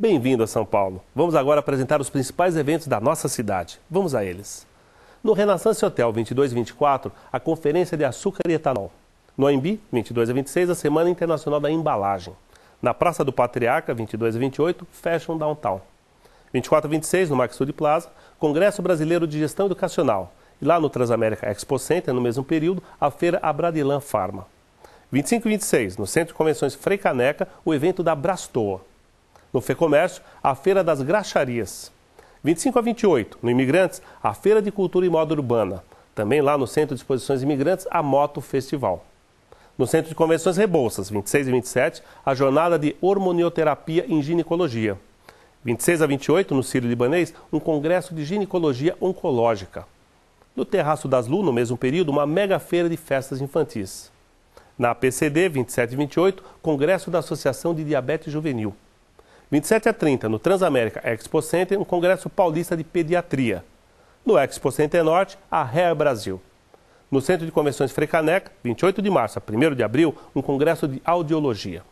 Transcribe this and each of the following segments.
Bem-vindo a São Paulo. Vamos agora apresentar os principais eventos da nossa cidade. Vamos a eles. No Renaissance Hotel 22 e 24, a Conferência de Açúcar e Etanol. No AMB, 22 a 26, a Semana Internacional da Embalagem. Na Praça do Patriarca, 22 a 28, Fashion Downtown. 24 a 26, no Maxud Plaza, Congresso Brasileiro de Gestão Educacional. E lá no Transamérica Expo Center, no mesmo período, a Feira Abradilan Pharma. 25 e 26, no Centro de Convenções Frei Caneca, o evento da Brastoa. No FEComércio, a Feira das Graxarias. 25 a 28, no Imigrantes, a Feira de Cultura e Moda Urbana. Também lá no Centro de Exposições Imigrantes, a Moto Festival. No Centro de Convenções Rebouças, 26 e 27, a Jornada de Hormonioterapia em Ginecologia. 26 a 28, no Círio Libanês, um congresso de ginecologia oncológica. No Terraço das Lu, no mesmo período, uma mega feira de festas infantis. Na PCD, 27 e 28, Congresso da Associação de Diabetes Juvenil. 27 a 30, no Transamérica Expo Center, um Congresso Paulista de Pediatria. No Expo Center Norte, a Hair Brasil. No Centro de Convenções Frecaneca, 28 de março a 1 de abril, um Congresso de Audiologia.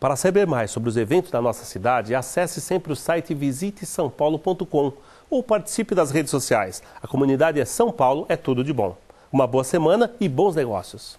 Para saber mais sobre os eventos da nossa cidade, acesse sempre o site visitesaopaulo.com ou participe das redes sociais. A comunidade é São Paulo, é tudo de bom. Uma boa semana e bons negócios.